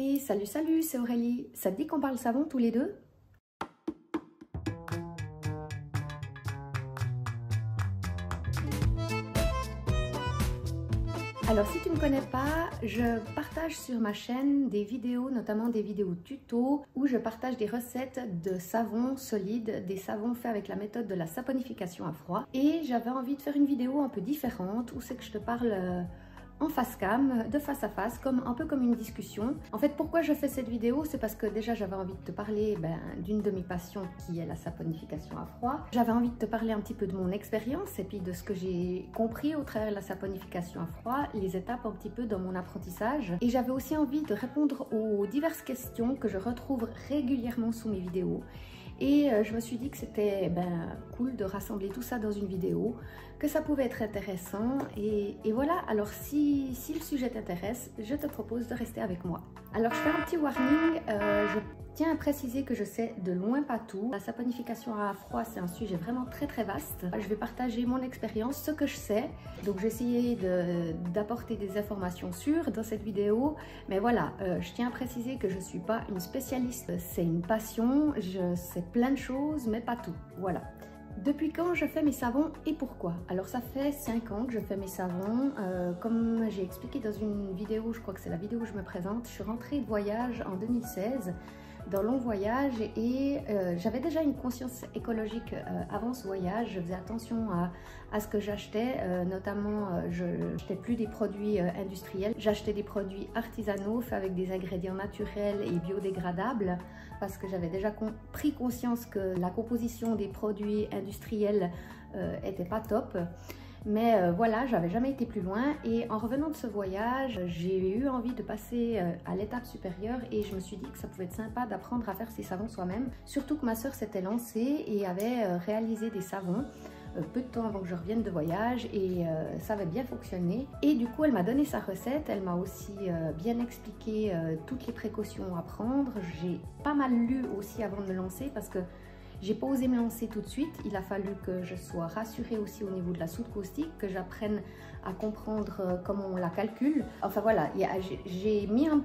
Et salut salut, c'est Aurélie. Ça te dit qu'on parle savon tous les deux? Alors si tu ne me connais pas, je partage sur ma chaîne des vidéos, notamment des vidéos tuto, où je partage des recettes de savons solides, des savons faits avec la méthode de la saponification à froid. Et j'avais envie de faire une vidéo un peu différente, où c'est que je te parle euh, en face cam, de face à face, comme un peu comme une discussion. En fait, pourquoi je fais cette vidéo C'est parce que déjà j'avais envie de te parler ben, d'une de mes passions qui est la saponification à froid. J'avais envie de te parler un petit peu de mon expérience et puis de ce que j'ai compris au travers de la saponification à froid, les étapes un petit peu dans mon apprentissage. Et j'avais aussi envie de répondre aux diverses questions que je retrouve régulièrement sous mes vidéos et euh, je me suis dit que c'était ben, cool de rassembler tout ça dans une vidéo, que ça pouvait être intéressant. Et, voilà, alors si, le sujet t'intéresse, je te propose de rester avec moi. Alors je fais un petit warning, euh, je tiens à préciser que je sais de loin pas tout. La saponification à froid, c'est un sujet vraiment très très vaste. Je vais partager mon expérience, ce que je sais. Donc j'ai essayé d'apporter des informations sûres dans cette vidéo. Mais voilà, euh, je tiens à préciser que je suis pas une spécialiste. C'est une passion, je sais plein de choses, mais pas tout. Voilà. Depuis quand je fais mes savons et pourquoi? Alors ça fait 5 ans que je fais mes savons. Euh, comme j'ai expliqué dans une vidéo, je crois que c'est la vidéo où je me présente, je suis rentrée de voyage en 2016 dans long voyage et euh, j'avais déjà une conscience écologique euh, avant ce voyage. Je faisais attention à, à ce que j'achetais, notamment je n'achetais plus des produits industriels, j'achetais des produits artisanaux faits avec des ingrédients naturels et biodégradables parce que j'avais déjà pris conscience que la composition des produits industriels était pas top. Mais euh, voilà, j'avais jamais été plus loin et en revenant de ce voyage, j'ai eu envie de passer euh, à l'étape supérieure et je me suis dit que ça pouvait être sympa d'apprendre à faire ses savons soi-même. Surtout que ma soeur s'était lancée et avait euh, réalisé des savons peu de temps avant que je revienne de voyage et ça avait bien fonctionné. Et du coup, elle m'a donné sa recette, elle m'a aussi bien expliqué toutes les précautions à prendre. J'ai pas mal lu aussi avant de me lancer parce que j'ai pas osé me lancer tout de suite. Il a fallu que je sois rassurée aussi au niveau de la soude caustique, que j'apprenne à comprendre euh, comment on la calcule. Enfin voilà, j'ai mis un,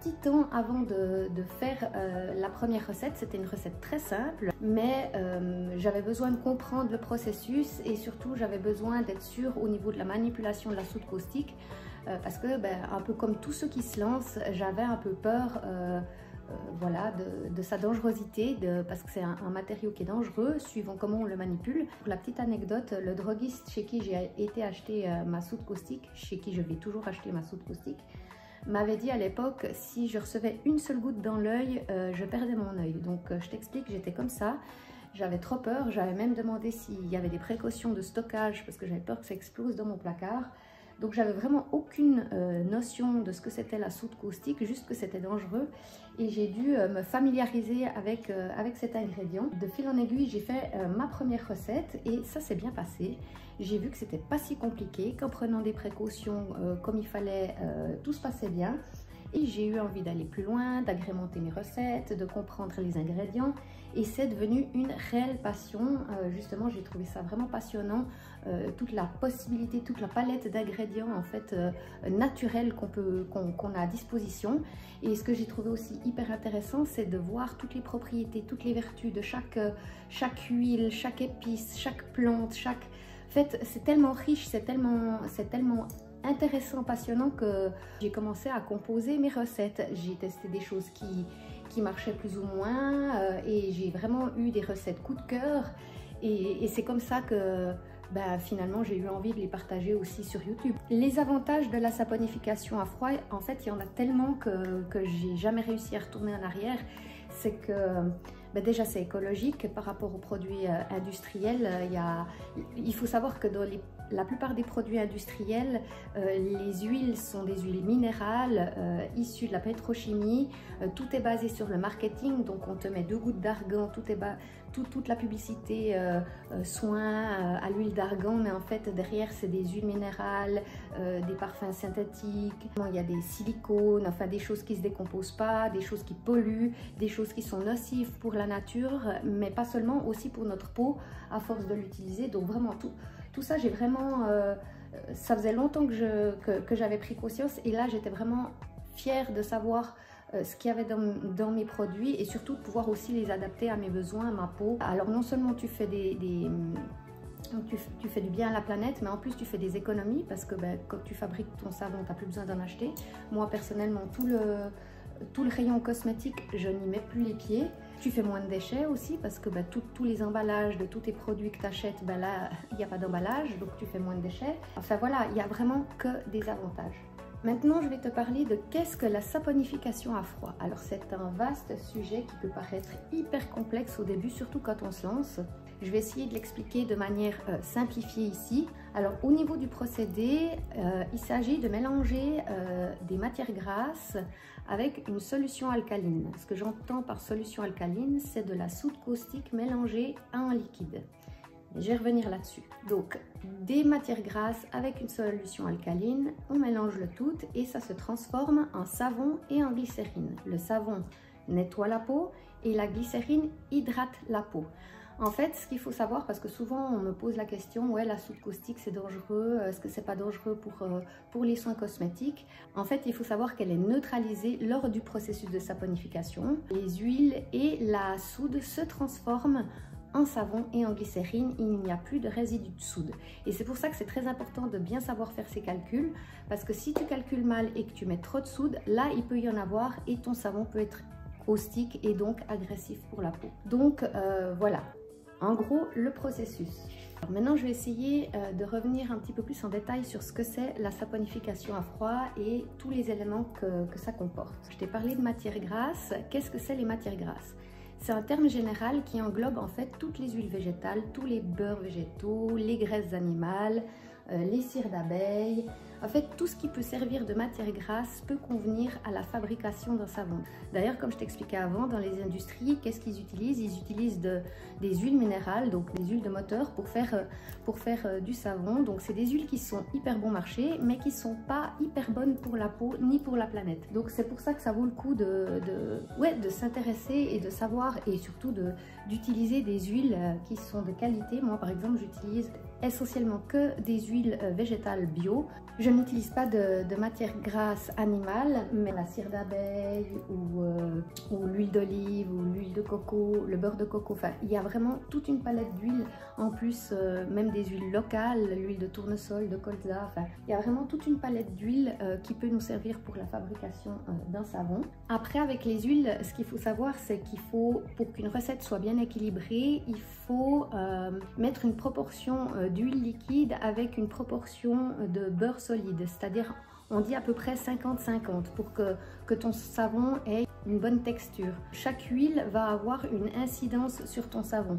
petit temps avant de, faire euh, la première recette. C'était une recette très simple, mais euh, j'avais besoin de comprendre le processus et surtout j'avais besoin d'être sûre au niveau de la manipulation de la soude caustique parce que ben, un peu comme tous ceux qui se lancent, j'avais un peu peur euh, voilà, de, sa dangerosité, parce que c'est un, matériau qui est dangereux, suivant comment on le manipule. Pour la petite anecdote, le droguiste chez qui j'ai été acheter euh, ma soude caustique, chez qui je vais toujours acheter ma soude caustique, m'avait dit à l'époque, si je recevais une seule goutte dans l'œil, euh, je perdais mon œil. Donc je t'explique, j'étais comme ça. J'avais trop peur, j'avais même demandé s'il y avait des précautions de stockage parce que j'avais peur que ça explose dans mon placard. Donc j'avais vraiment aucune euh, notion de ce que c'était la soude caustique, juste que c'était dangereux. Et j'ai dû euh, me familiariser avec, euh, avec cet ingrédient. De fil en aiguille, j'ai fait ma première recette et ça s'est bien passé. J'ai vu que c'était pas si compliqué, qu'en prenant des précautions comme il fallait, tout se passait bien. Et j'ai eu envie d'aller plus loin, d'agrémenter mes recettes, de comprendre les ingrédients. Et c'est devenu une réelle passion. Euh, justement, j'ai trouvé ça vraiment passionnant. Euh, toute la possibilité, toute la palette d'ingrédients en fait euh, naturels qu'on peut qu'on a à disposition. Et ce que j'ai trouvé aussi hyper intéressant, c'est de voir toutes les propriétés, toutes les vertus de chaque, chaque huile, chaque épice, chaque plante, chaque... En fait, c'est tellement riche, c'est tellement, tellement intéressant, passionnant que j'ai commencé à composer mes recettes. J'ai testé des choses qui, qui marchaient plus ou moins euh, et j'ai vraiment eu des recettes coup de cœur et, c'est comme ça que bah, finalement j'ai eu envie de les partager aussi sur YouTube. Les avantages de la saponification à froid, en fait il y en a tellement que, que j'ai jamais réussi à retourner en arrière. C'est que bah, déjà c'est écologique par rapport aux produits euh, industriels. Il, y a, il faut savoir que dans les la plupart des produits industriels, euh, les huiles sont des huiles minérales euh, issues de la pétrochimie. Euh, tout est basé sur le marketing, donc on te met deux gouttes d'argan, toute la publicité soins à l'huile d'argan, mais en fait derrière c'est des huiles minérales, des parfums synthétiques. Il y a des silicones, enfin des choses qui se décomposent pas, des choses qui polluent, des choses qui sont nocives pour la nature, mais pas seulement, aussi pour notre peau à force de l'utiliser. Donc vraiment tout tout ça, j'ai vraiment... Euh, ça faisait longtemps que j'avais pris conscience et là, j'étais vraiment fière de savoir euh, ce qu'il y avait dans, mes produits et surtout de pouvoir aussi les adapter à mes besoins, à ma peau. Alors non seulement tu fais des, tu, fais du bien à la planète, mais en plus tu fais des économies parce que ben, quand tu fabriques ton savon, tu n'as plus besoin d'en acheter. Moi personnellement, tout le, tout le rayon cosmétique, je n'y mets plus les pieds. Tu fais moins de déchets aussi parce que ben, tous les emballages de tous tes produits que tu achètes, ben là, il n'y a pas d'emballage, donc tu fais moins de déchets. Enfin voilà, il n'y a vraiment que des avantages. Maintenant, je vais te parler de qu'est-ce que la saponification à froid. Alors, c'est un vaste sujet qui peut paraître hyper complexe au début, surtout quand on se lance. Je vais essayer de l'expliquer de manière euh, simplifiée ici. Alors, au niveau du procédé, euh, il s'agit de mélanger euh, des matières grasses avec une solution alcaline. Ce que j'entends par solution alcaline, c'est de la soude caustique mélangée à un liquide. Je vais revenir là-dessus. Donc, des matières grasses avec une solution alcaline, on mélange le tout et ça se transforme en savon et en glycérine. Le savon nettoie la peau et la glycérine hydrate la peau. En fait, ce qu'il faut savoir, parce que souvent on me pose la question, ouais, la soude caustique c'est dangereux, est-ce que c'est pas dangereux pour, euh, pour les soins cosmétiques? En fait, il faut savoir qu'elle est neutralisée lors du processus de saponification. Les huiles et la soude se transforment en savon et en glycérine, il n'y a plus de résidus de soude. Et c'est pour ça que c'est très important de bien savoir faire ces calculs, parce que si tu calcules mal et que tu mets trop de soude, là il peut y en avoir et ton savon peut être caustique et donc agressif pour la peau. Donc euh, voilà, en gros le processus. maintenant je vais essayer euh, de revenir un petit peu plus en détail sur ce que c'est la saponification à froid et tous les éléments que, que ça comporte. Je t'ai parlé de matières grasses, qu'est-ce que c'est les matières grasses? C'est un terme général qui englobe en fait toutes les huiles végétales, tous les beurres végétaux, les graisses animales, les cires d'abeilles, en fait, tout ce qui peut servir de matière grasse peut convenir à la fabrication d'un savon. D'ailleurs, comme je t'expliquais avant, dans les industries, qu'est-ce qu'ils utilisent? Ils utilisent des huiles minérales, donc des huiles de moteur, pour faire, euh, euh, du savon. Donc, c'est des huiles qui sont hyper bon marché, mais qui sont pas hyper bonnes pour la peau ni pour la planète. Donc, c'est pour ça que ça vaut le coup de, s'intéresser et de savoir et surtout d'utiliser des huiles euh, qui sont de qualité. Moi, par exemple, j'utilise essentiellement que des huiles végétales bio. Je n'utilise pas de, matière grasse animale, mais la cire d'abeille ou, euh, ou l'huile d'olive ou l'huile de coco, le beurre de coco. Enfin, il y a vraiment toute une palette d'huiles. En plus, euh, même des huiles locales, l'huile de tournesol, de colza. Enfin, il y a vraiment toute une palette d'huiles euh, qui peut nous servir pour la fabrication d'un savon. Après, avec les huiles, ce qu'il faut savoir, c'est qu'il faut, pour qu'une recette soit bien équilibrée, il faut mettre une proportion d'huile liquide avec une proportion de beurre solide, c'est-à-dire on dit à peu près 50-50 pour que, que ton savon ait une bonne texture. Chaque huile va avoir une incidence sur ton savon.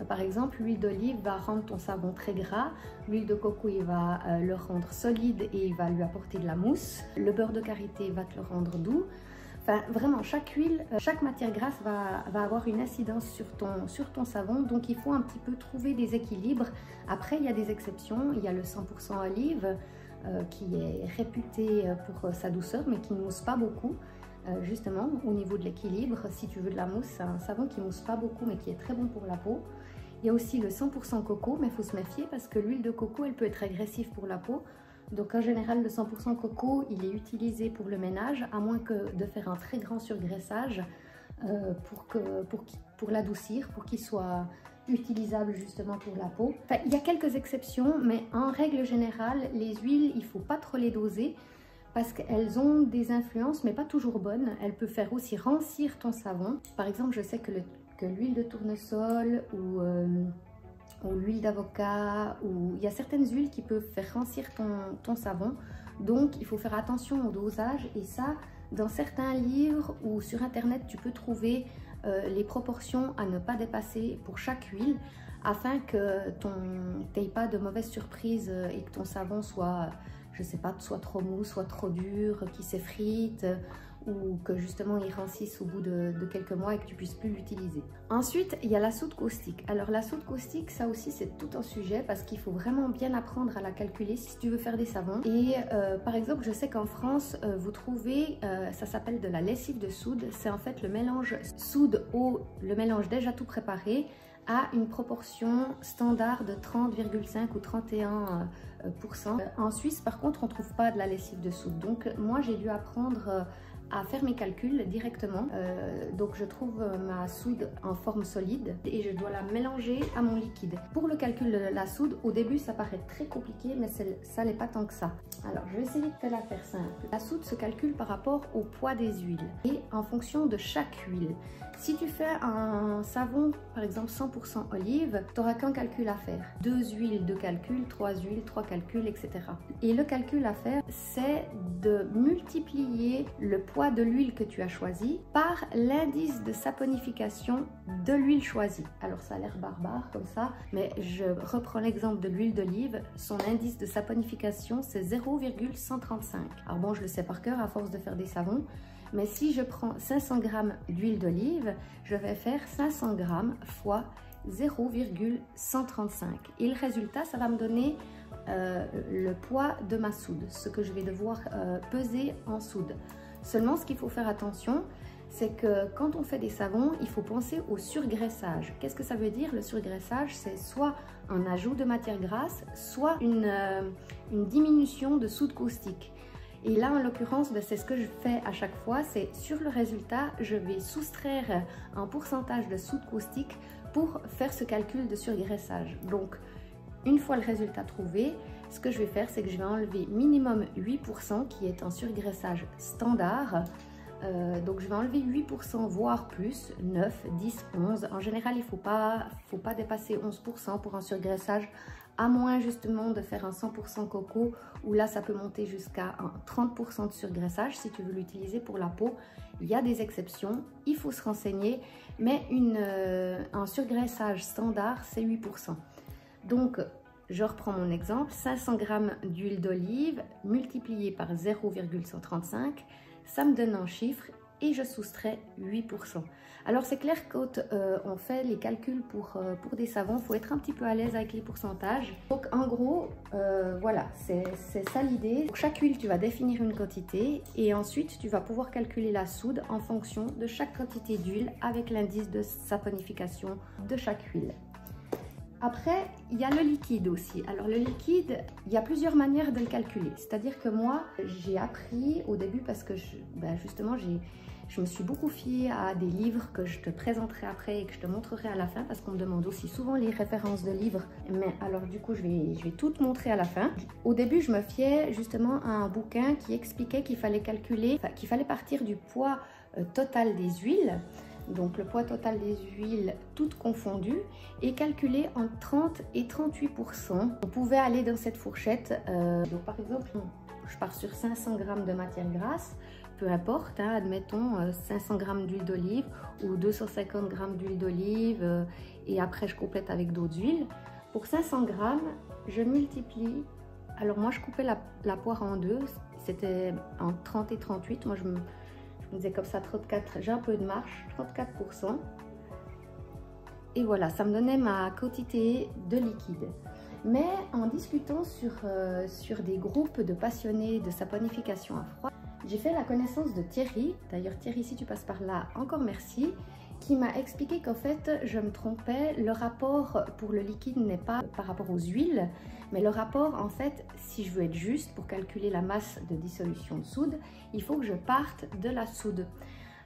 Euh, par exemple, l'huile d'olive va rendre ton savon très gras, l'huile de coco il va euh, le rendre solide et il va lui apporter de la mousse, le beurre de karité va te le rendre doux. Enfin, vraiment, chaque huile, euh, chaque matière grasse va, avoir une incidence sur ton, savon, donc il faut un petit peu trouver des équilibres. Après, il y a des exceptions, il y a le 100% olive, euh, qui est réputé euh, pour sa douceur, mais qui ne mousse pas beaucoup. justement, au niveau de l'équilibre, si tu veux de la mousse, c'est un savon qui mousse pas beaucoup, mais qui est très bon pour la peau. Il y a aussi le 100% coco, mais il faut se méfier parce que l'huile de coco, elle peut être agressive pour la peau. Donc en général, le 100% coco, il est utilisé pour le ménage, à moins que de faire un très grand surgraissage pour, que, pour, l'adoucir, pour qu'il soit utilisable justement pour la peau. il y a quelques exceptions, mais en règle générale, les huiles, il faut pas trop les doser parce qu'elles ont des influences, mais pas toujours bonnes. Elles peuvent faire aussi rancir ton savon. Par exemple, je sais que l'huile de tournesol ou, euh, ou l'huile d'avocat, ou il y a certaines huiles qui peuvent faire rancir ton, ton savon. Donc, il faut faire attention au dosage et ça, dans certains livres ou sur internet, tu peux trouver euh, les proportions à ne pas dépasser pour chaque huile afin que tu n'aies pas de mauvaises surprises euh, et que ton savon soit, je sais pas, soit trop mou, soit trop dur, qui s'effrite ou que justement il rancisse au bout de, quelques mois et que tu puisses plus l'utiliser. Ensuite, il y a la soude caustique. Alors la soude caustique, ça aussi c'est tout un sujet parce qu'il faut vraiment bien apprendre à la calculer si tu veux faire des savons. Et euh, par exemple, je sais qu'en France, euh, vous trouvez, euh, ça s'appelle de la lessive de soude. C'est en fait le mélange soude-eau, le mélange déjà tout préparé à une proportion standard de 30,5 ou 31% En Suisse, par contre, on ne trouve pas de la lessive de soude. Donc, moi, j'ai dû apprendre à faire mes calculs directement. Euh, donc je trouve euh, ma soude en forme solide et je dois la mélanger à mon liquide. Pour le calcul de la soude, au début ça paraît très compliqué mais ça n'est pas tant que ça. Alors je vais essayer de te la faire simple. La soude se calcule par rapport au poids des huiles et en fonction de chaque huile. Si tu fais un savon, par exemple 100% olive, tu n'auras qu'un calcul à faire. Deux huiles, deux calculs, trois huiles, trois calculs, etc. Et le calcul à faire, c'est de multiplier le poids de l'huile que tu as choisi par l'indice de saponification de l'huile choisie. Alors ça a l'air barbare comme ça, mais je reprends l'exemple de l'huile d'olive. Son indice de saponification, c'est 0,135. Alors bon, je le sais par cœur à force de faire des savons, mais si je prends 500 g d'huile d'olive, je vais faire 500 g fois 0,135. Et le résultat, ça va me donner euh, le poids de ma soude, ce que je vais devoir euh, peser en soude. Seulement, ce qu'il faut faire attention, c'est que quand on fait des savons, il faut penser au surgraissage. Qu'est-ce que ça veut dire le surgraissage? C'est soit un ajout de matière grasse, soit une, euh, diminution de soude caustique. Et là, en l'occurrence, ben, c'est ce que je fais à chaque fois, c'est sur le résultat, je vais soustraire un pourcentage de soude caustique pour faire ce calcul de surgraissage. Donc, une fois le résultat trouvé, ce que je vais faire, c'est que je vais enlever minimum 8%, qui est un surgraissage standard. Euh, donc je vais enlever 8%, voire plus, 9, 10, 11. En général, il ne faut pas, dépasser 11% pour un surgraissage à moins justement de faire un 100% coco où là ça peut monter jusqu'à un 30% de surgraissage si tu veux l'utiliser pour la peau. Il y a des exceptions, il faut se renseigner, mais euh, un surgraissage standard c'est 8%. Donc je reprends mon exemple, 500 g d'huile d'olive multiplié par 0,135, ça me donne un chiffre et je soustrais 8%. Alors c'est clair quand euh, on fait les calculs pour, euh, pour des savons, il faut être un petit peu à l'aise avec les pourcentages. Donc en gros, euh, voilà, c'est ça l'idée. Chaque huile, tu vas définir une quantité et ensuite tu vas pouvoir calculer la soude en fonction de chaque quantité d'huile avec l'indice de saponification de chaque huile. Après, il y a le liquide aussi. Alors le liquide, il y a plusieurs manières de le calculer. C'est-à-dire que moi, j'ai appris au début parce que ben, justement, je me suis beaucoup fiée à des livres que je te présenterai après et que je te montrerai à la fin parce qu'on me demande aussi souvent les références de livres. Mais alors du coup, je vais, je vais tout te montrer à la fin. Au début, je me fiais justement à un bouquin qui expliquait qu'il fallait calculer, qu'il fallait partir du poids euh, total des huiles donc le poids total des huiles toutes confondues, est calculé en 30 et 38% On pouvait aller dans cette fourchette. Euh, par exemple, je pars sur 500 g de matière grasse, peu importe, hein, admettons 500 euh, g d'huile d'olive ou 250 g d'huile d'olive euh, et après je complète avec d'autres huiles. Pour 500 g, je multiplie. Alors moi je coupais la, poire en deux, c'était en 30 et 38. Moi je disais comme ça 34, j'ai un peu de marche, 34%. Et voilà, ça me donnait ma quantité de liquide. Mais en discutant sur, euh, sur des groupes de passionnés de saponification à froid, j'ai fait la connaissance de Thierry. D'ailleurs, Thierry, si tu passes par là, encore merci qui m'a expliqué qu'en fait, je me trompais. Le rapport pour le liquide n'est pas par rapport aux huiles, mais le rapport, en fait, si je veux être juste pour calculer la masse de dissolution de soude, il faut que je parte de la soude.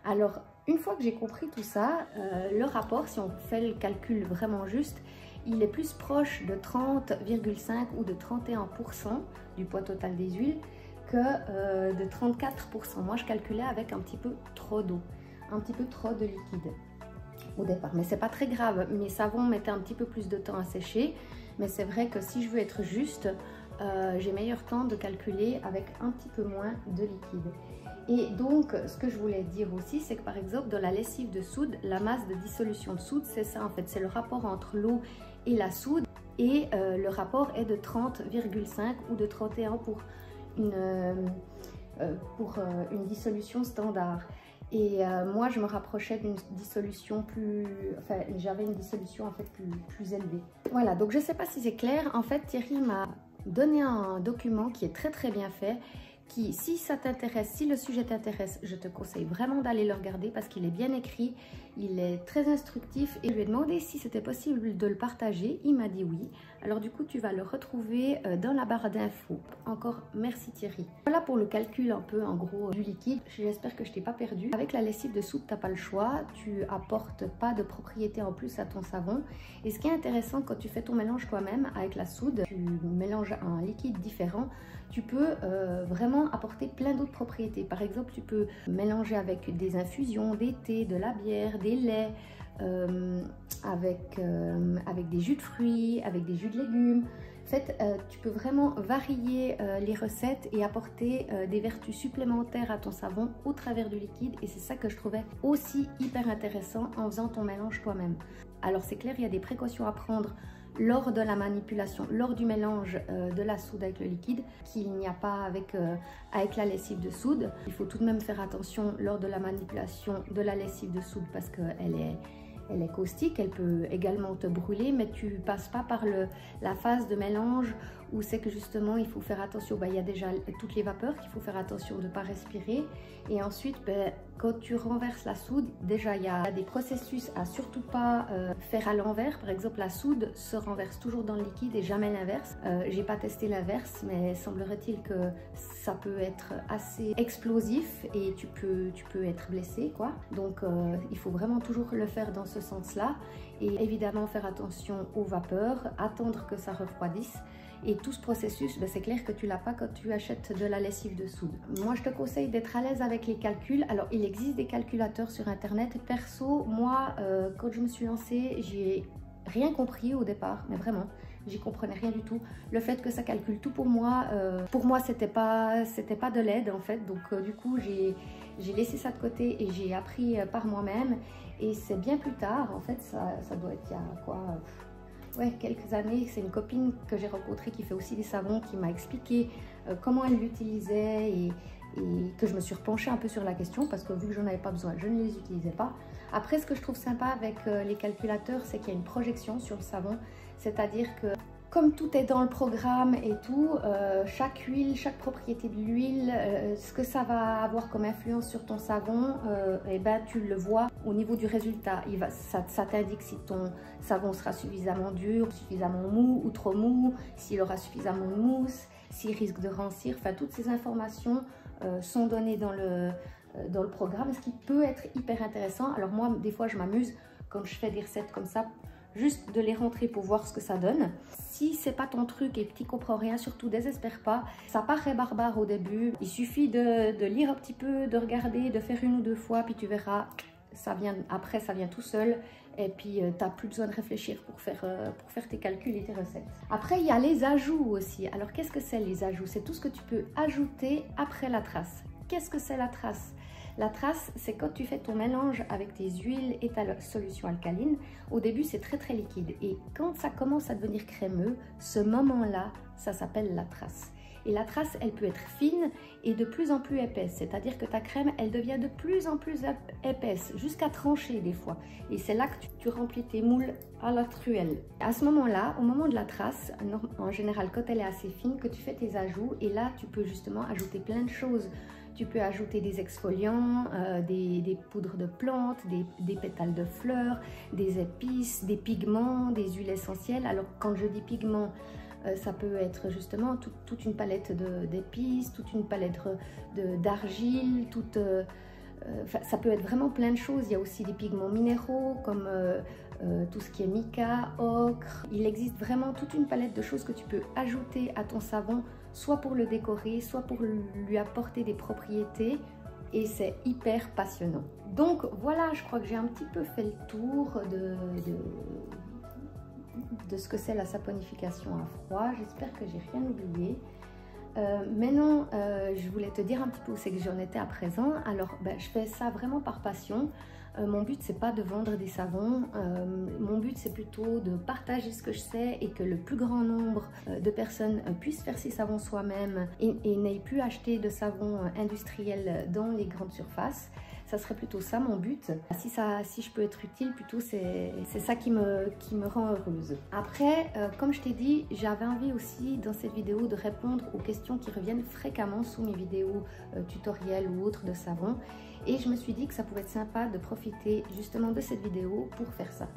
Alors, une fois que j'ai compris tout ça, euh, le rapport, si on fait le calcul vraiment juste, il est plus proche de 30,5 ou de 31% du poids total des huiles que euh, de 34%. Moi, je calculais avec un petit peu trop d'eau, un petit peu trop de liquide au départ. Mais c'est pas très grave, mes savons mettaient un petit peu plus de temps à sécher. Mais c'est vrai que si je veux être juste, euh, j'ai meilleur temps de calculer avec un petit peu moins de liquide. Et donc, ce que je voulais dire aussi, c'est que par exemple, dans la lessive de soude, la masse de dissolution de soude, c'est ça en fait, c'est le rapport entre l'eau et la soude. Et euh, le rapport est de 30,5 ou de 31 pour une, euh, pour une dissolution standard. Et euh, moi, je me rapprochais d'une dissolution plus... Enfin, j'avais une dissolution en fait plus, plus élevée. Voilà, donc je ne sais pas si c'est clair. En fait, Thierry m'a donné un document qui est très très bien fait, qui, si ça t'intéresse, si le sujet t'intéresse, je te conseille vraiment d'aller le regarder parce qu'il est bien écrit, il est très instructif et je lui ai demandé si c'était possible de le partager. Il m'a dit oui. Alors du coup, tu vas le retrouver euh, dans la barre d'infos. Encore merci Thierry. Voilà pour le calcul un peu en gros du liquide. J'espère que je t'ai pas perdu. Avec la lessive de soude, t'as pas le choix. Tu apportes pas de propriété en plus à ton savon. Et ce qui est intéressant quand tu fais ton mélange toi-même avec la soude, tu mélanges un liquide différent tu peux euh, vraiment apporter plein d'autres propriétés. Par exemple, tu peux mélanger avec des infusions, des thés, de la bière, laits, euh, avec, euh, avec des jus de fruits, avec des jus de légumes. En fait, tu peux vraiment varier les recettes et apporter des vertus supplémentaires à ton savon au travers du liquide. Et c'est ça que je trouvais aussi hyper intéressant en faisant ton mélange toi-même. Alors c'est clair, il y a des précautions à prendre lors de la manipulation, lors du mélange euh, de la soude avec le liquide, qu'il n'y a pas avec, euh, avec la lessive de soude. Il faut tout de même faire attention lors de la manipulation de la lessive de soude parce qu'elle est, elle est caustique, elle peut également te brûler, mais tu passes pas par la phase de mélange où c'est que justement il faut faire attention, bah, il y a déjà toutes les vapeurs qu'il faut faire attention de ne pas respirer. Et ensuite, ben, quand tu renverses la soude, déjà il y a des processus à surtout pas euh, faire à l'envers. Par exemple, la soude se renverse toujours dans le liquide et jamais l'inverse. Euh, J'ai pas testé l'inverse, mais semblerait-il que ça peut être assez explosif et tu peux, tu peux être blessé quoi. Donc euh, il faut vraiment toujours le faire dans ce sens-là et évidemment faire attention aux vapeurs, attendre que ça refroidisse et tout ce processus, ben, c'est clair que tu l'as pas quand tu achètes de la lessive de soude. Moi, je te conseille d'être à l'aise avec les calculs. Alors, il existe des calculateurs sur Internet. Perso, moi, euh, quand je me suis lancée, j'ai rien compris au départ, mais vraiment, j'y comprenais rien du tout. Le fait que ça calcule tout pour moi, euh, pour moi, c'était pas, pas de l'aide en fait. Donc, euh, du coup, j'ai laissé ça de côté et j'ai appris par moi-même. Et c'est bien plus tard, en fait, ça, ça doit être il y a quoi ouais, quelques années. C'est une copine que j'ai rencontrée qui fait aussi des savons, qui m'a expliqué euh, comment elle l'utilisait et, que je me suis repenchée un peu sur la question parce que vu que j'en avais pas besoin, je ne les utilisais pas. Après, ce que je trouve sympa avec euh, les calculateurs, c'est qu'il y a une projection sur le savon, c'est-à-dire que comme tout est dans le programme et tout, euh, chaque huile, chaque propriété de l'huile, euh, ce que ça va avoir comme influence sur ton savon, euh, et eh ben, tu le vois au niveau du résultat. Il va, ça, ça t'indique si ton savon sera suffisamment dur, suffisamment mou ou trop mou, s'il aura suffisamment de mousse, s'il risque de rancir. Enfin, toutes ces informations sont données dans le, dans le programme, ce qui peut être hyper intéressant. Alors moi, des fois, je m'amuse quand je fais des recettes comme ça juste de les rentrer pour voir ce que ça donne. Si c'est pas ton truc et que tu comprends rien, surtout désespère pas. Ça paraît barbare au début. Il suffit de, lire un petit peu, de regarder, de faire une ou deux fois, puis tu verras, ça vient après ça vient tout seul et puis euh, tu n'as plus besoin de réfléchir pour faire, euh, pour faire tes calculs et tes recettes. Après, il y a les ajouts aussi. Alors, qu'est-ce que c'est les ajouts? C'est tout ce que tu peux ajouter après la trace. Qu'est-ce que c'est la trace? La trace, c'est quand tu fais ton mélange avec tes huiles et ta solution alcaline. Au début, c'est très très liquide. Et quand ça commence à devenir crémeux, ce moment-là, ça s'appelle la trace. Et la trace, elle peut être fine et de plus en plus épaisse. C'est-à-dire que ta crème, elle devient de plus en plus épaisse, jusqu'à trancher des fois. Et c'est là que tu, remplis tes moules à la truelle. À ce moment-là, au moment de la trace, en général, quand elle est assez fine, que tu fais tes ajouts, et là, tu peux justement ajouter plein de choses tu peux ajouter des exfoliants, euh, des, poudres de plantes, des, pétales de fleurs, des épices, des pigments, des huiles essentielles. Alors quand je dis pigments, euh, ça peut être justement toute une palette d'épices, toute une palette d'argile, toute... Euh, ça peut être vraiment plein de choses. Il y a aussi des pigments minéraux comme tout ce qui est mica, ocre. Il existe vraiment toute une palette de choses que tu peux ajouter à ton savon soit pour le décorer, soit pour lui apporter des propriétés et c'est hyper passionnant. Donc voilà, je crois que j'ai un petit peu fait le tour de, de, ce que c'est la saponification à froid. J'espère que j'ai rien oublié. Euh, maintenant, euh, je voulais te dire un petit peu où c'est que j'en étais à présent. Alors, ben, je fais ça vraiment par passion. Euh, mon but c'est pas de vendre des savons, euh, mon but c'est plutôt de partager ce que je sais et que le plus grand nombre euh, de personnes puissent faire ces savons soi-même et, et n'aient plus acheté de savons industriels dans les grandes surfaces. Ça serait plutôt ça mon but. Si, ça, si je peux être utile, plutôt c'est ça qui me, rend heureuse. Après, euh, comme je t'ai dit, j'avais envie aussi dans cette vidéo de répondre aux questions qui reviennent fréquemment sous mes vidéos euh, tutoriels ou autres de savon. Et je me suis dit que ça pouvait être sympa de profiter justement de cette vidéo pour faire ça.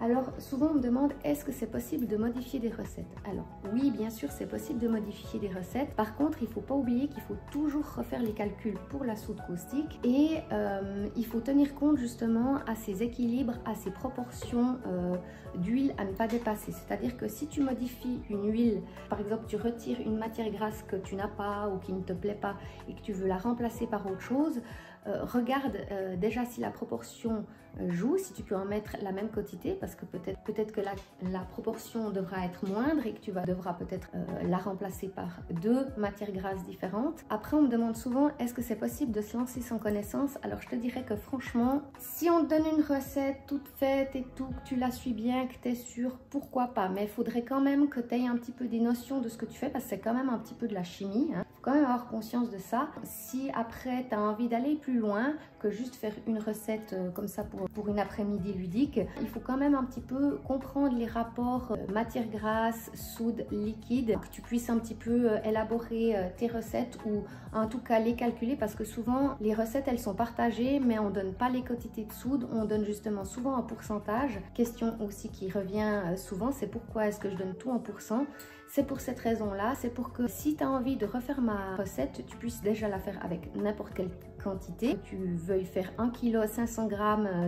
Alors souvent on me demande est-ce que c'est possible de modifier des recettes? Alors oui bien sûr c'est possible de modifier des recettes. Par contre il ne faut pas oublier qu'il faut toujours refaire les calculs pour la soude caustique et euh, il faut tenir compte justement à ces équilibres, à ces proportions euh, d'huile à ne pas dépasser. C'est-à-dire que si tu modifies une huile, par exemple tu retires une matière grasse que tu n'as pas ou qui ne te plaît pas et que tu veux la remplacer par autre chose, euh, regarde déjà si la proportion joue, si tu peux en mettre la même quantité, parce que peut-être peut, que la, la, proportion devra être moindre et que tu vas, devras peut-être euh, la remplacer par deux matières grasses différentes. Après, on me demande souvent, est-ce que c'est possible de se lancer sans connaissance? Alors, je te dirais que franchement, si on te donne une recette toute faite et tout, que tu la suis bien, que tu es sûr, pourquoi pas? Mais il faudrait quand même que tu aies un petit peu des notions de ce que tu fais, parce que c'est quand même un petit peu de la chimie. Il hein. faut quand même avoir conscience de ça. Si après, tu as envie d'aller plus loin que juste faire une recette euh, comme ça pour pour une après-midi ludique, il faut quand même un petit peu comprendre les rapports euh, matière grasse, soude, liquide, que tu puisses un petit peu euh, élaborer tes recettes ou en tout cas les calculer parce que souvent les recettes elles sont partagées mais on donne pas les quantités de soude, on donne justement souvent un pourcentage. Question aussi qui revient souvent, c'est pourquoi est-ce que je donne tout en pourcent? C'est pour cette raison-là, c'est pour que si tu as envie de refaire ma recette, tu puisses déjà la faire avec n'importe quelle quantité. Tu veuilles faire 1 kg, 500 g,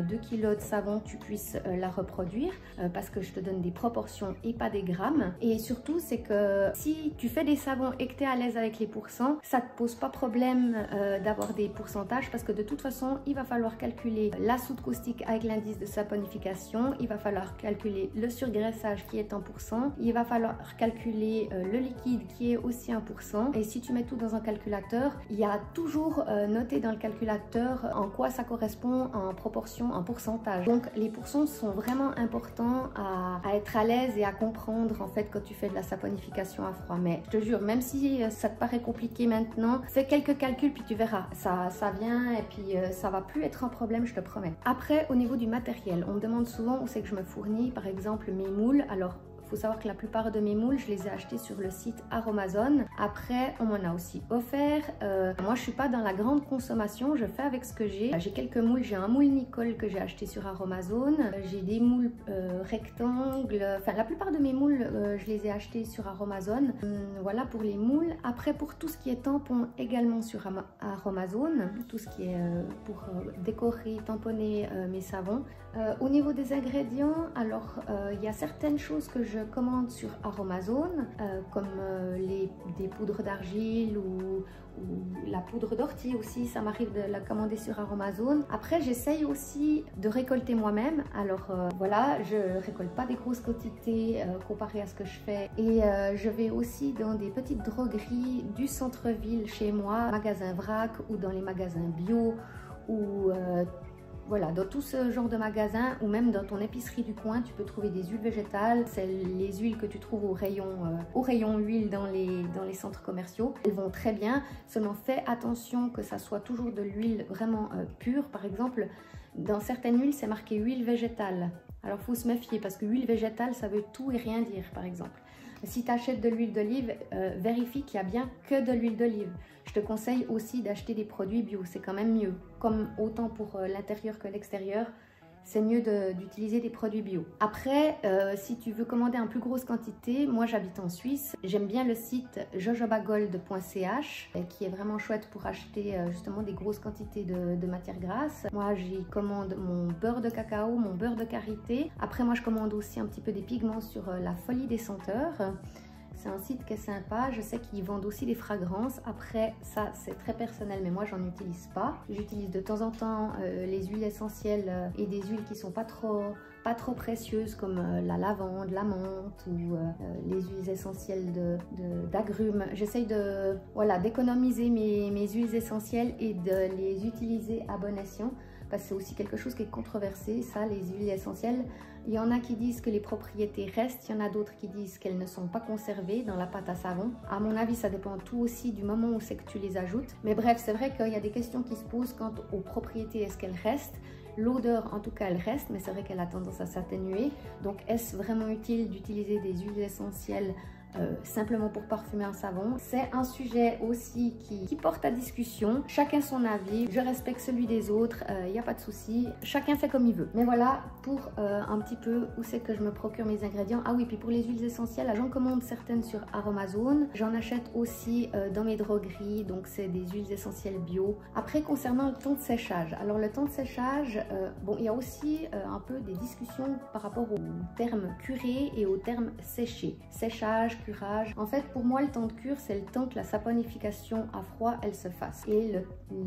2 kg de savon, tu puisses euh, la reproduire euh, parce que je te donne des proportions et pas des grammes. Et surtout, c'est que si tu fais des savons et que tu es à l'aise avec les pourcents, ça te pose pas problème euh, d'avoir des pourcentages parce que de toute façon, il va falloir calculer la soude caustique avec l'indice de saponification, il va falloir calculer le surgraissage qui est en pourcent, il va falloir calculer le liquide qui est aussi 1%. Et si tu mets tout dans un calculateur, il y a toujours noté dans le calculateur en quoi ça correspond en proportion, en pourcentage. Donc les pourcents sont vraiment importants à, être à l'aise et à comprendre en fait quand tu fais de la saponification à froid. Mais je te jure, même si euh, ça te paraît compliqué maintenant, fais quelques calculs puis tu verras. Ça, vient et puis euh, ça va plus être un problème, je te promets. Après, au niveau du matériel, on me demande souvent où c'est que je me fournis, par exemple mes moules. Alors faut savoir que la plupart de mes moules, je les ai achetés sur le site Aromazone. Après, on m'en a aussi offert. Euh, moi, je suis pas dans la grande consommation, je fais avec ce que j'ai. J'ai quelques moules, j'ai un moule Nicole que j'ai acheté sur Aromazone. J'ai des moules euh, rectangles. Enfin, la plupart de mes moules, euh, je les ai achetés sur Aromazone. Hum, voilà pour les moules. Après, pour tout ce qui est tampon, également sur Aromazone. Tout ce qui est pour décorer, tamponner mes savons. au niveau des ingrédients, alors, il y a certaines choses que je commande sur Aromazone, euh, comme euh, les, des poudres d'argile ou, la poudre d'ortie aussi, ça m'arrive de la commander sur Aromazone. Après, j'essaye aussi de récolter moi-même. Alors euh, voilà, je récolte pas des grosses quantités comparé à ce que je fais. Et je vais aussi dans des petites drogueries du centre-ville chez moi, magasins vrac ou dans les magasins bio ou voilà, dans tout ce genre de magasin ou même dans ton épicerie du coin, tu peux trouver des huiles végétales. C'est les huiles que tu trouves au rayon, euh, au huile dans les, dans les centres commerciaux. Elles vont très bien, seulement fais attention que ça soit toujours de l'huile vraiment euh, pure. Par exemple, dans certaines huiles, c'est marqué huile végétale. Alors, faut se méfier parce que huile végétale, ça veut tout et rien dire, par exemple. Si tu achètes de l'huile d'olive, euh, vérifie qu'il y a bien que de l'huile d'olive. Je te conseille aussi d'acheter des produits bio, c'est quand même mieux. Comme autant pour euh, l'intérieur que l'extérieur, c'est mieux d'utiliser des produits bio. Après, euh, si tu veux commander en plus grosse quantité, moi j'habite en Suisse, j'aime bien le site jojobagold.ch qui est vraiment chouette pour acheter euh, justement des grosses quantités de, de matière grasse. Moi j'y commande mon beurre de cacao, mon beurre de karité. Après moi je commande aussi un petit peu des pigments sur euh, la folie des senteurs. C'est un site qui est sympa. Je sais qu'ils vendent aussi des fragrances. Après, ça, c'est très personnel, mais moi, j'en utilise pas. J'utilise de temps en temps euh, les huiles essentielles euh, et des huiles qui sont pas trop pas trop précieuses comme euh, la lavande, la menthe ou les huiles essentielles d'agrumes. De, J'essaye de d'économiser mes, mes huiles essentielles et de les utiliser à bon escient parce que c'est aussi quelque chose qui est controversé, ça, les huiles essentielles. Il y en a qui disent que les propriétés restent, il y en a d'autres qui disent qu'elles ne sont pas conservées dans la pâte à savon. À mon avis, ça dépend tout aussi du moment où c'est que tu les ajoutes. Mais bref, c'est vrai qu'il y a des questions qui se posent quant aux propriétés, est-ce qu'elles restent? L'odeur, en tout cas, elle reste, mais c'est vrai qu'elle a tendance à s'atténuer. Donc, est-ce vraiment utile d'utiliser des huiles essentielles euh, simplement pour parfumer un savon. C'est un sujet aussi qui, porte à discussion. Chacun son avis. Je respecte celui des autres. Il euh, n'y a pas de souci. Chacun fait comme il veut. Mais voilà pour euh, un petit peu où c'est que je me procure mes ingrédients. Ah oui, puis pour les huiles essentielles, j'en commande certaines sur Aromazone. J'en achète aussi dans mes drogueries. Donc c'est des huiles essentielles bio. Après, concernant le temps de séchage. Alors le temps de séchage, bon, il y a aussi un peu des discussions par rapport au terme curé et au terme séché. Séchage, En fait, pour moi, le temps de cure, c'est le temps que la saponification à froid, elle se fasse. Et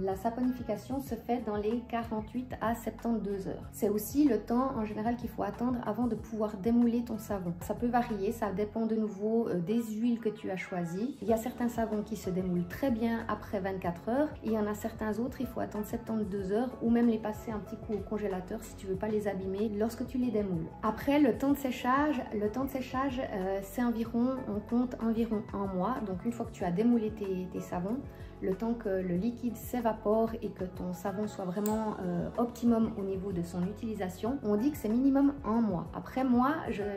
la saponification se fait dans les 48 à 72 heures. C'est aussi le temps, en général, qu'il faut attendre avant de pouvoir démouler ton savon. Ça peut varier, ça dépend de nouveau euh, des huiles que tu as choisies. Il y a certains savons qui se démoulent très bien après 24 heures. il y en a certains autres, il faut attendre 72 heures ou même les passer un petit coup au congélateur si tu veux pas les abîmer lorsque tu les démoules. Après, le temps de séchage, le temps de séchage, euh, c'est environ on compte environ un mois. Donc une fois que tu as démoulé tes, savons, le temps que le liquide s'évapore et que ton savon soit vraiment euh, optimum au niveau de son utilisation, on dit que c'est minimum un mois. Après moi,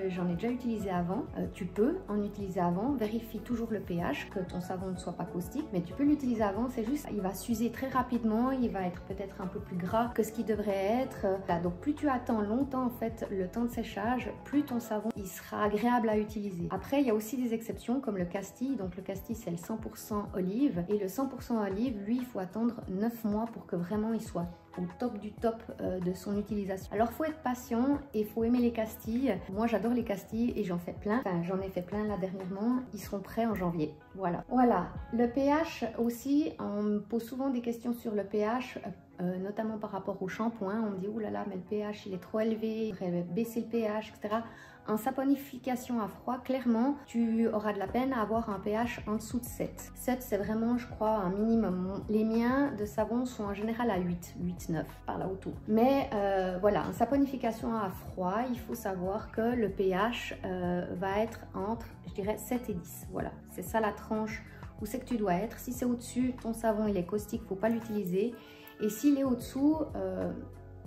j'en ai déjà utilisé avant. Euh, tu peux en utiliser avant. Vérifie toujours le pH, que ton savon ne soit pas caustique, mais tu peux l'utiliser avant. C'est juste, il va s'user très rapidement, il va être peut-être un peu plus gras que ce qui devrait être. donc plus tu attends longtemps en le temps de séchage, plus ton savon il sera agréable à utiliser. Après, il y a aussi des exceptions comme le Castille. Donc le Castille c'est le 100% olive et le 100% olive, lui, il faut attendre 9 mois pour que vraiment il soit au top du top euh, de son utilisation. Alors faut être patient et faut aimer les castilles. Moi j'adore les castilles et j'en fais plein. J'en ai fait plein là dernièrement. Ils seront prêts en janvier. Voilà. Voilà. Le pH aussi, on me pose souvent des questions sur le pH. Euh, notamment par rapport au shampoing, on me dit oulala mais le pH il est trop élevé, il faudrait baisser le pH, etc. En saponification à froid, clairement, tu auras de la peine à avoir un pH en dessous de 7. 7, c'est vraiment, je crois, un minimum. Les miens de savon sont en général à 8, 8, 9, par là autour. Mais euh, voilà, en saponification à froid, il faut savoir que le pH euh, va être entre, je dirais, 7 et 10. Voilà, c'est ça la tranche où c'est que tu dois être. Si c'est au-dessus, ton savon, il est caustique, faut pas l'utiliser. Et s'il est au-dessous, euh,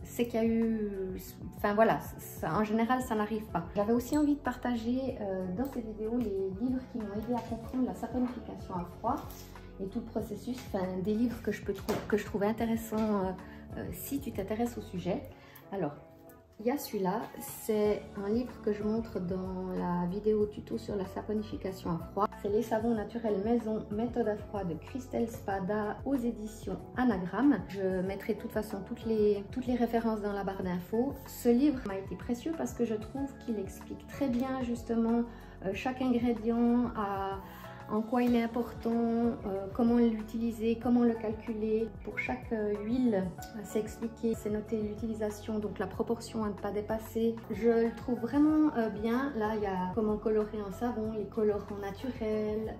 c'est qu'il y a eu... Enfin voilà, en général, ça n'arrive pas. J'avais aussi envie de partager euh, dans cette vidéo les livres qui m'ont aidé à comprendre la saponification à froid et tout le processus, des livres que je, peux que je trouvais intéressants euh, si tu t'intéresses au sujet. Alors, il y a celui-là, c'est un livre que je montre dans la vidéo tuto sur la saponification à froid. C'est les savons naturels maison méthode à froid de Christelle Spada aux éditions Anagramme. Je mettrai de toute façon toutes les, toutes les références dans la barre d'infos. Ce livre m'a été précieux parce que je trouve qu'il explique très bien justement euh, chaque ingrédient à en quoi il est important, euh, comment l'utiliser, comment le calculer. Pour chaque euh, huile, c'est expliqué, c'est noté l'utilisation, donc la proportion à ne pas dépasser. Je le trouve vraiment euh, bien. Là, il y a comment colorer un savon, les colorants naturels,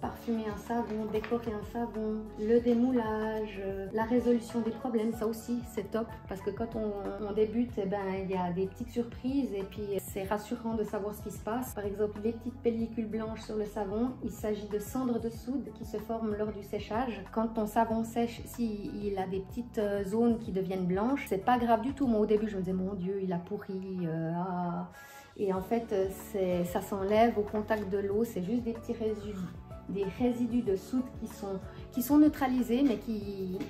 parfumer un savon, décorer un savon, le démoulage, la résolution des problèmes. Ça aussi, c'est top parce que quand on, débute, eh ben, il y a des petites surprises et puis c'est rassurant de savoir ce qui se passe. Par exemple, les petites pellicules blanches sur le savon, il s'agit de cendres de soude qui se forment lors du séchage. Quand ton savon sèche, s'il a des petites euh, zones qui deviennent blanches, c'est pas grave du tout. Moi au début je me disais mon dieu il a pourri. Euh, ah. Et en fait ça s'enlève au contact de l'eau, c'est juste des petits résidus des résidus de soude qui sont, neutralisés mais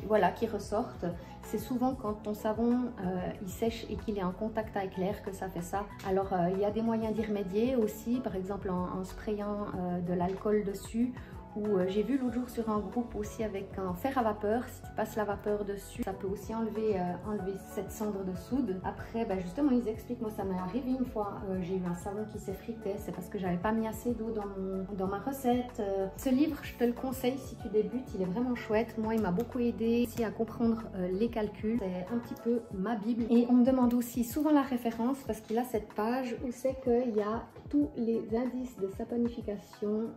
voilà, qui ressortent. C'est souvent quand ton savon euh, il sèche et qu'il est en contact avec l'air que ça fait ça. Alors euh, il y a des moyens d'y remédier aussi, par exemple en, sprayant euh, de l'alcool dessus Ou euh, j'ai vu l'autre jour sur un groupe aussi avec un fer à vapeur. Si tu passes la vapeur dessus, ça peut aussi enlever, euh, enlever cette cendre de soude. Après, ben justement, ils expliquent, moi ça m'est arrivé une fois, euh, j'ai eu un savon qui s'effritait. C'est parce que j'avais pas mis assez d'eau dans, dans ma recette. ce livre, je te le conseille si tu débutes, il est vraiment chouette. Moi, il m'a beaucoup aidé aussi à comprendre les calculs. C'est un petit peu ma bible. Et on me demande aussi souvent la référence parce qu'il a cette page où c'est qu'il y a tous les indices de saponification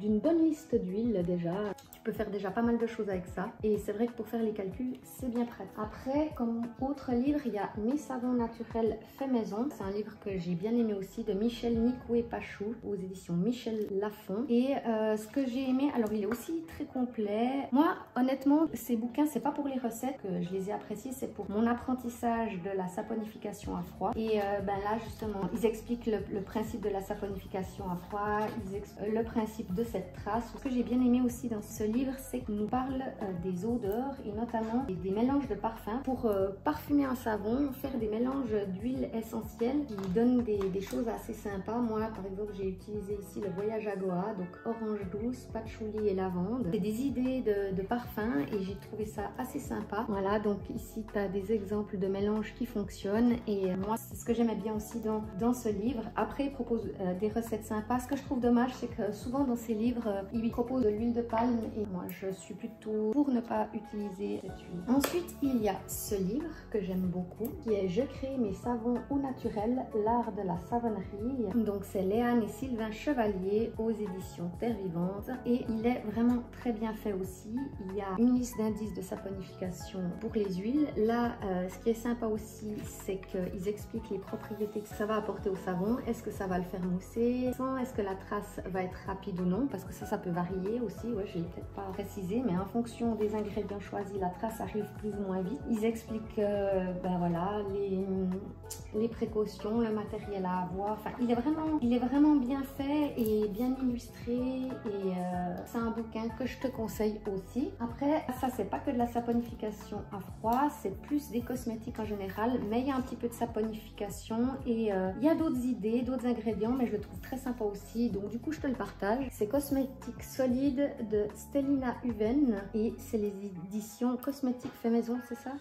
d'une bonne liste d'huile déjà. Tu peux faire déjà pas mal de choses avec ça. Et c'est vrai que pour faire les calculs, c'est bien pratique. Après, comme autre livre, il y a Mes savons naturels fait maison. C'est un livre que j'ai bien aimé aussi de Michel Nicoué Pachou aux éditions Michel Lafon. Et euh, ce que j'ai aimé, alors il est aussi très complet. Moi, honnêtement, ces bouquins, c'est pas pour les recettes que je les ai appréciés, c'est pour mon apprentissage de la saponification à froid. Et euh, ben là, justement, ils expliquent le, le principe de la saponification à froid, expliquent le principe de cette trace. Ce que j'ai bien aimé aussi dans ce livre, c'est qu'il nous parle euh, des odeurs et notamment des, mélanges de parfums pour euh, parfumer un savon, faire des mélanges d'huile essentielle qui donnent des, choses assez sympas. Moi, par exemple, j'ai utilisé ici le Voyage à Goa, donc orange douce, patchouli et lavande. C'est des idées de, parfums et j'ai trouvé ça assez sympa. Voilà, donc ici, tu as des exemples de mélanges qui fonctionnent et euh, moi, c'est ce que j'aimais bien aussi dans, dans ce livre. Après, il propose des recettes sympas. Ce que je trouve dommage, c'est que souvent dans ces livres, euh, il propose de l'huile de palme et moi je suis plutôt pour ne pas utiliser cette huile. Ensuite, il y a ce livre que j'aime beaucoup qui est Je crée mes savons au naturel, l'art de la savonnerie. Donc c'est Léane et Sylvain Chevalier aux éditions Terre Vivante et il est vraiment très bien fait aussi. Il y a une liste d'indices de saponification pour les huiles. Là, euh, ce qui est sympa aussi, c'est qu'ils expliquent les propriétés que ça va apporter au savon. Est-ce que ça va le faire mousser Est-ce que la trace va être rapide ou non? Parce que ça, ça peut varier aussi. Ouais, je l'ai peut-être pas précisé, mais en fonction des ingrédients choisis, la trace arrive plus ou moins vite. Ils expliquent, ben voilà, les, les précautions, le matériel à avoir. Enfin, il est vraiment, il est vraiment bien fait et bien illustré. Et euh, c'est un bouquin que je te conseille aussi. Après, ça, c'est pas que de la saponification à froid, c'est plus des cosmétiques en général, mais il y a un petit peu de saponification et euh, il y a d'autres idées, d'autres ingrédients, mais je le trouve très sympa aussi. Donc, du coup, je te le partage. C'est Cosmétiques Solides de Stelina Uven et c'est les éditions Cosmétiques Fait Maison, c'est ça?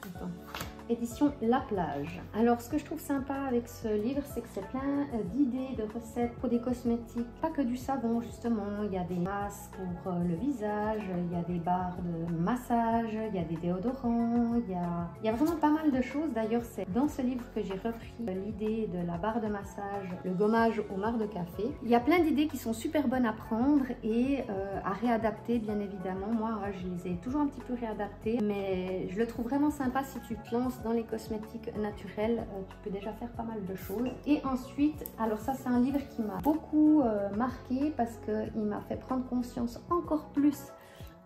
Édition La Plage. Alors ce que je trouve sympa avec ce livre, c'est que c'est plein euh, d'idées, de recettes pour des cosmétiques, pas que du savon justement, il y a des masques pour euh, le visage, il y a des barres de massage, il y a des déodorants, il y a, vraiment pas mal de choses. D'ailleurs c'est dans ce livre que j'ai repris l'idée de la barre de massage, le gommage au marc de café. Il y a plein d'idées qui sont super bonnes à prendre et euh, à réadapter bien évidemment. Moi je les ai toujours un petit peu réadaptées mais je le trouve vraiment sympa si tu te lances dans les cosmétiques naturels, euh, tu peux déjà faire pas mal de choses. Et ensuite, alors ça c'est un livre qui m'a beaucoup euh, marqué parce qu'il m'a fait prendre conscience encore plus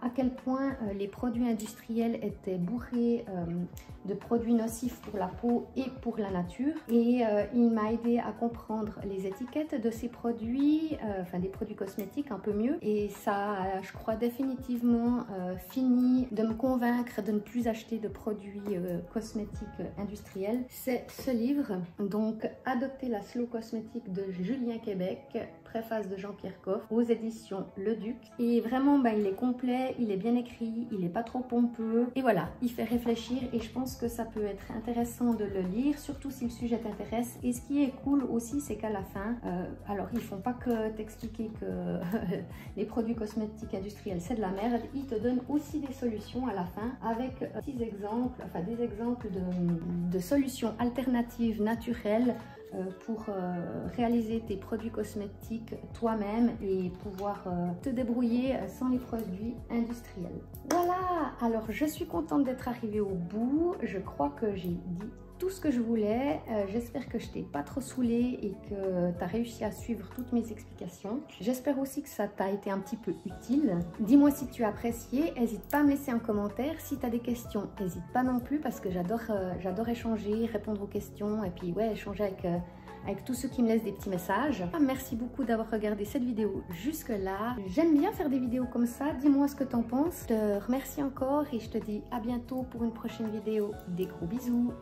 à quel point euh, les produits industriels étaient bourrés euh, de produits nocifs pour la peau et pour la nature. Et euh, il m'a aidé à comprendre les étiquettes de ces produits, enfin des produits cosmétiques un peu mieux. Et ça je crois, définitivement fini de me convaincre de ne plus acheter de produits cosmétiques industriels. C'est ce livre, donc Adopter la slow cosmétique de Julien Québec, préface de Jean-Pierre Coff aux éditions Le Duc. Et vraiment, bah, il est complet, il est bien écrit, il n'est pas trop pompeux. Et voilà, il fait réfléchir et je pense que ça peut être intéressant de le lire, surtout si le sujet t'intéresse. Et ce qui est cool aussi, c'est qu'à la fin, euh, alors ils font pas que t'expliquer que les produits cosmétiques industriels c'est de la merde, ils te donnent aussi des solutions à la fin avec six exemples, enfin des exemples de, de solutions alternatives naturelles euh, pour euh, réaliser tes produits cosmétiques toi-même et pouvoir euh, te débrouiller sans les produits industriels. Voilà, alors je suis contente d'être arrivée au bout. Je crois que j'ai dit tout ce que je voulais. Euh, j'espère que je t'ai pas trop saoulé et que tu as réussi à suivre toutes mes explications. J'espère aussi que ça t'a été un petit peu utile. Dis-moi si tu as apprécié. N'hésite pas à me laisser un commentaire. Si tu as des questions, n'hésite pas non plus parce que j'adore euh, j'adore échanger, répondre aux questions et puis ouais, échanger avec... Euh, avec tous ceux qui me laissent des petits messages. Merci beaucoup d'avoir regardé cette vidéo jusque là. J'aime bien faire des vidéos comme ça, dis-moi ce que t'en penses. Je te remercie encore et je te dis à bientôt pour une prochaine vidéo. Des gros bisous